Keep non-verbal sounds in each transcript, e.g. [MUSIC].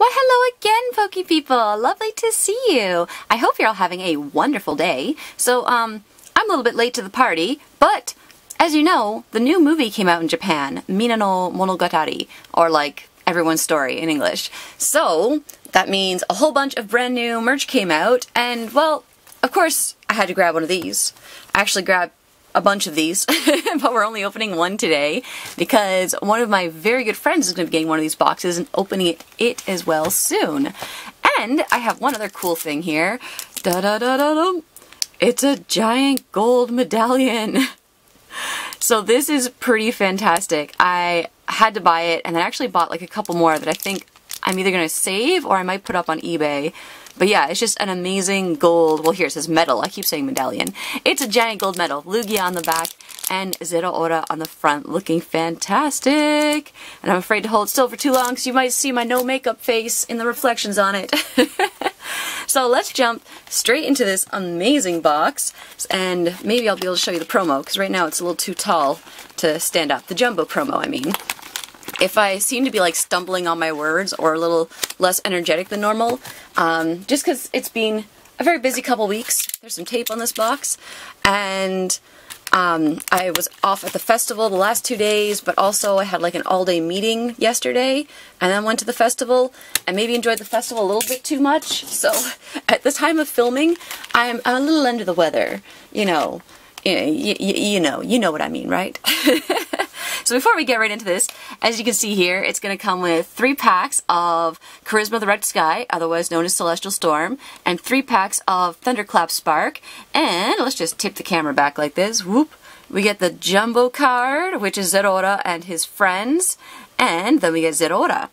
Why, hello again, Pokey people. Lovely to see you. I hope you're all having a wonderful day. So, um, I'm a little bit late to the party, but as you know, the new movie came out in Japan, Minna no Monogatari, or like everyone's story in English. So, that means a whole bunch of brand new merch came out, and well, of course, I had to grab one of these. I actually grabbed a bunch of these, [LAUGHS] but we're only opening one today because one of my very good friends is going to be getting one of these boxes and opening it, it as well soon. And I have one other cool thing here. Da da da da da. It's a giant gold medallion. [LAUGHS] so this is pretty fantastic. I had to buy it and I actually bought like a couple more that I think I'm either going to save or I might put up on eBay. But yeah, it's just an amazing gold, well here it says medal, I keep saying medallion. It's a giant gold medal, Lugia on the back and Zeraora on the front, looking fantastic. And I'm afraid to hold it still for too long because you might see my no makeup face in the reflections on it. [LAUGHS] so let's jump straight into this amazing box and maybe I'll be able to show you the promo because right now it's a little too tall to stand up. The jumbo promo, I mean if I seem to be like stumbling on my words or a little less energetic than normal, um, just because it's been a very busy couple weeks. There's some tape on this box, and um, I was off at the festival the last two days, but also I had like an all-day meeting yesterday, and then went to the festival, and maybe enjoyed the festival a little bit too much. So [LAUGHS] at the time of filming, I'm, I'm a little under the weather, you know. You, you, you know, you know what I mean, right? [LAUGHS] So before we get right into this, as you can see here, it's going to come with three packs of Charisma the Wrecked Sky, otherwise known as Celestial Storm, and three packs of Thunderclap Spark. And let's just tip the camera back like this. Whoop. We get the Jumbo card, which is Zeraora and his friends, and then we get Zeraora.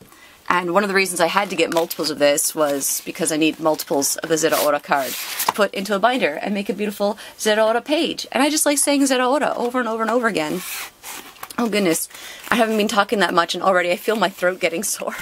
And one of the reasons I had to get multiples of this was because I need multiples of the Zeraora card to put into a binder and make a beautiful Zeraora page. And I just like saying Zeraora over and over and over again. Oh goodness, I haven't been talking that much and already I feel my throat getting [LAUGHS] sore.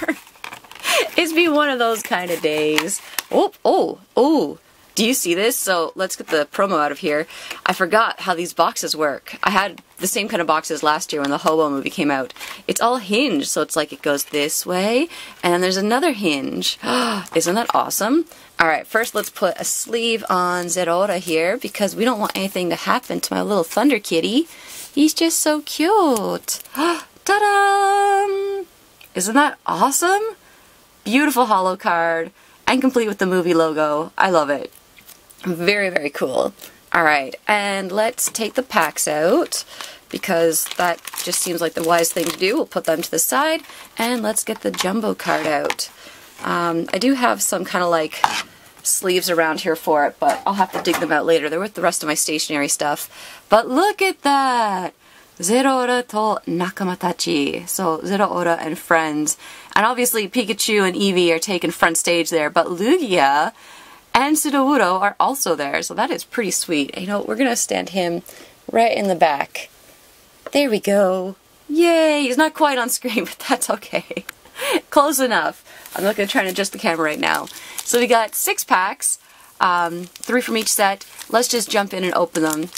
it's been one of those kind of days. Oh, oh, oh. Do you see this? So let's get the promo out of here. I forgot how these boxes work. I had the same kind of boxes last year when the Ho-Oh movie came out. It's all hinged, so it's like it goes this way, and then there's another hinge. [GASPS] Isn't that awesome? Alright, first let's put a sleeve on Zeraora here, because we don't want anything to happen to my little Thunder Kitty. He's just so cute. [GASPS] Ta-da! Isn't that awesome? Beautiful holo card and complete with the movie logo. I love it. Very, very cool. Alright, and let's take the packs out because that just seems like the wise thing to do. We'll put them to the side and let's get the jumbo card out. Um, I do have some kind of like sleeves around here for it, but I'll have to dig them out later. They're with the rest of my stationery stuff. But look at that! Zeraora to Nakamatachi. So Zeraora and friends. And obviously Pikachu and Eevee are taking front stage there, but Lugia and Sudowoodo are also there, so that is pretty sweet. You know, we're gonna stand him right in the back. There we go. Yay! He's not quite on screen, [LAUGHS] but that's okay. [LAUGHS] Close enough. I'm not going to try and adjust the camera right now. So we got six packs, um, three from each set. Let's just jump in and open them.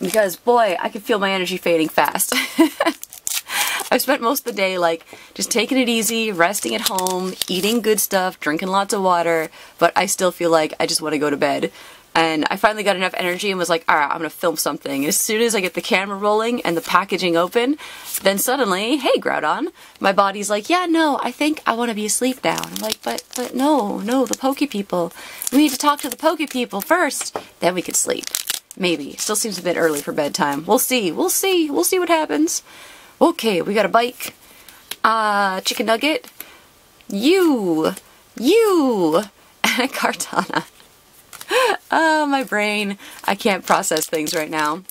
Because, boy, I can feel my energy fading fast. [LAUGHS] I've spent most of the day, like, just taking it easy, resting at home, eating good stuff, drinking lots of water, but I still feel like I just want to go to bed. And I finally got enough energy and was like, alright, I'm gonna film something. As soon as I get the camera rolling and the packaging open, then suddenly, hey Groudon, my body's like, yeah, no, I think I want to be asleep now. I'm like, but, but no, no, the Poke People. We need to talk to the Poke People first, then we could sleep. Maybe. Still seems a bit early for bedtime. We'll see, we'll see, we'll see what happens. Okay, we got a bike, uh, chicken nugget, you, you, [LAUGHS] and a Kartana oh, my brain. I can't process things right now.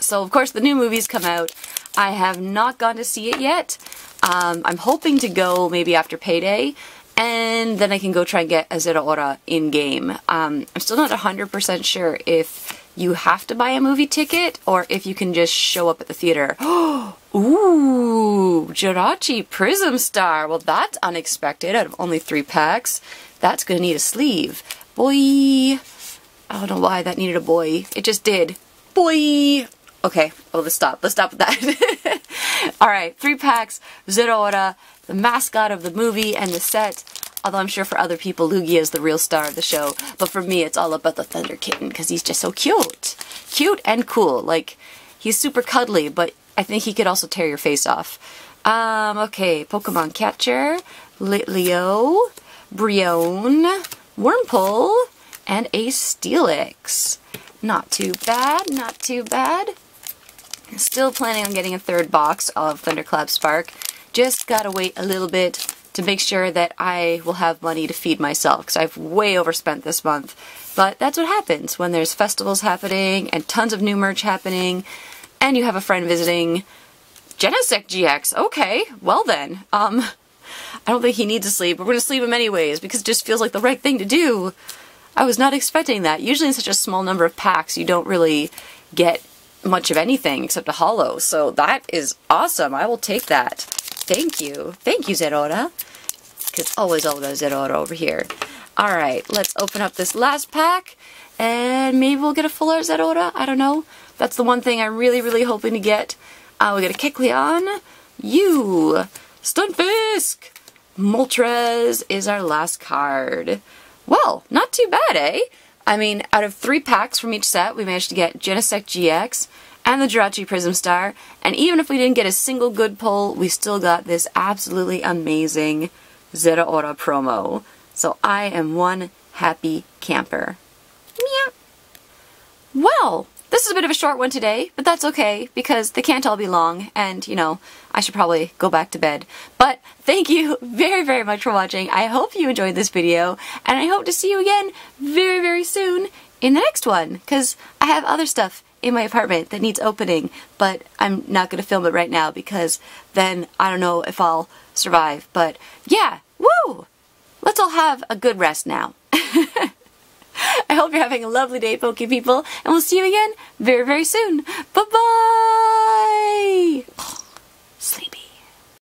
So, of course, the new movie's come out. I have not gone to see it yet. Um, I'm hoping to go maybe after payday, and then I can go try and get a Zeraora in-game. Um, I'm still not 100% sure if you have to buy a movie ticket or if you can just show up at the theater. [GASPS] Ooh, Jirachi Prism Star. Well, that's unexpected out of only three packs. That's going to need a sleeve. Boy. I don't know why that needed a boy. It just did. Boy. Okay, well let's stop. Let's stop with that. [LAUGHS] Alright, three packs, Zeraora, the mascot of the movie and the set. Although I'm sure for other people, Lugia is the real star of the show. But for me, it's all about the Thunder Kitten because he's just so cute. Cute and cool. Like, he's super cuddly, but I think he could also tear your face off. Um, okay, Pokemon Catcher, Litleo, Brionne, Wurmple, and a Steelix. Not too bad, not too bad. Still planning on getting a third box of Thunderclap Spark. Just gotta wait a little bit to make sure that I will have money to feed myself because I've way overspent this month. But that's what happens when there's festivals happening and tons of new merch happening and you have a friend visiting. Genesect GX, okay, well then. Um, I don't think he needs to sleep, but we're gonna sleep him anyways because it just feels like the right thing to do. I was not expecting that. Usually in such a small number of packs, you don't really get much of anything except a holo. So that is awesome. I will take that. Thank you. Thank you, Zeraora. Because always all about Zeraora over here. Alright, let's open up this last pack. And maybe we'll get a full art Zeraora. I don't know. That's the one thing I'm really, really hoping to get. Uh, we get a Kecleon. You. Stunfisk. Moltres is our last card. Well, not too bad, eh? I mean, out of three packs from each set, we managed to get Genesect GX and the Jirachi Prism Star, and even if we didn't get a single good pull, we still got this absolutely amazing Zeraora promo. So I am one happy camper. Meow. Well, this is a bit of a short one today, but that's okay because they can't all be long and, you know, I should probably go back to bed. But thank you very, very much for watching. I hope you enjoyed this video and I hope to see you again very, very soon in the next one because I have other stuff in my apartment that needs opening, but I'm not going to film it right now because then I don't know if I'll survive. But yeah, woo! Let's all have a good rest now. [LAUGHS] [LAUGHS] I hope you're having a lovely day, Poke people, and we'll see you again very, very soon. Bye-bye!